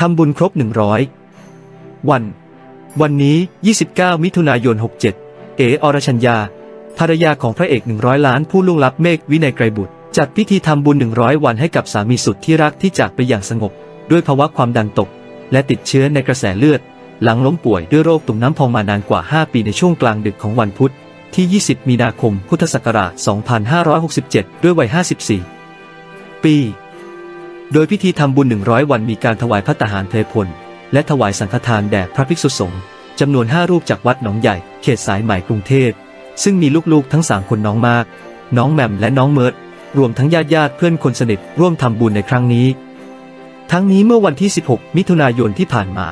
ทำบุญครบ 100 วัน วันนี้ 29 มิถุนายน 67 เออรชัญญา ภรรยาของพระเอก 100 ล้านผู้ล่วงลับเมฆวินัยไกรบุตร จัดพิธีทำบุญ 100 วันให้กับสามีสุดที่รักที่จากไปอย่างสงบ ด้วยภาวะความดันตก และติดเชื้อในกระแสเลือด หลังล้มป่วยด้วยโรคตุ่มน้ำพองมานานกว่า 5 ปีในช่วงกลางดึกของวันพุธที่ 20 มีนาคม พุทธศักราช 2567 ด้วยวัย 54 ปี โดยพิธีทำบุญ 100 วันมีการถวายพระตาหารเพลพล และถวายสังฆทานแด่พระภิกษุสงฆ์จำนวน 5 รูปจากวัดหนองใหญ่ เขตสายใหม่กรุงเทพ ซึ่งมีลูกๆทั้ง 3 คนน้องมาก น้องแหม่มและน้องเมิร์ดรวมทั้งญาติญาติเพื่อนคนสนิทร่วมทำบุญในครั้งนี้ ทั้งนี้เมื่อวันที่ 16 มิถุนายนที่ผ่านมา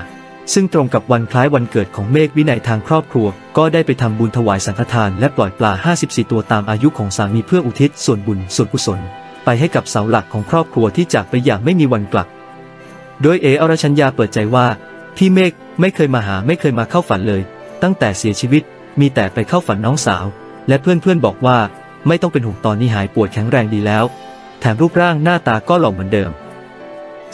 ซึ่งตรงกับวันคล้ายวันเกิดของเมฆวินัยทางครอบครัว ก็ได้ไปทำบุญถวายสังฆทานและปล่อยปลา 54 ตัวตามอายุของสามีเพื่ออุทิศส่วนบุญส่วนกุศล ไปให้กับเสาหลักของครอบครัวที่จากไปอย่างไม่มีวันกลับ โดยเออรชัญญาเปิดใจว่า พี่เมฆไม่เคยมาหาไม่เคยมาเข้าฝันเลย ตั้งแต่เสียชีวิตมีแต่ไปเข้าฝันน้องสาว และเพื่อนๆบอกว่า ไม่ต้องเป็นห่วงตอนนี้หายป่วยแข็งแรงดีแล้ว แถมรูปร่างหน้าตาก็หล่อเหมือนเดิม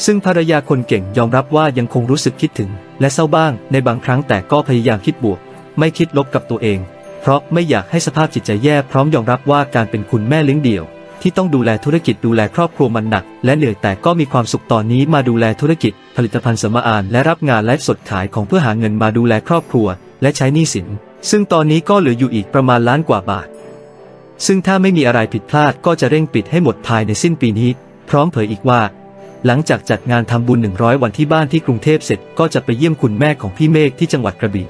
ซึ่งภรรยาคนเก่งยอมรับว่ายังคงรู้สึกคิดถึง และเศร้าบ้างในบางครั้งแต่ก็พยายามคิดบวก ไม่คิดลบกับตัวเอง เพราะไม่อยากให้สภาพจิตใจแย่พร้อมยอมรับว่าการเป็นคุณแม่เลี้ยงเดี่ยว ที่ต้องดูแลธุรกิจดูแลครอบครัวมันหนัก และเหนื่อยแต่ก็มีความสุขตอนนี้มาดูแลธุรกิจ ผลิตภัณฑ์สมอาหารและรับงานไลฟ์สดขายของเพื่อหาเงินมาดูแลครอบครัว และใช้หนี้สิน ซึ่งตอนนี้ก็เหลืออยู่อีกประมาณล้านกว่าบาท ซึ่งถ้าไม่มีอะไรผิดพลาดก็จะเร่งปิดให้หมดภายในสิ้นปีนี้ พร้อมเผยอีกว่า หลังจากจัดงานทำบุญ 100 วันที่บ้านที่กรุงเทพเสร็จก็จะไปเยี่ยมคุณแม่ของพี่เมฆที่จังหวัดกระบี่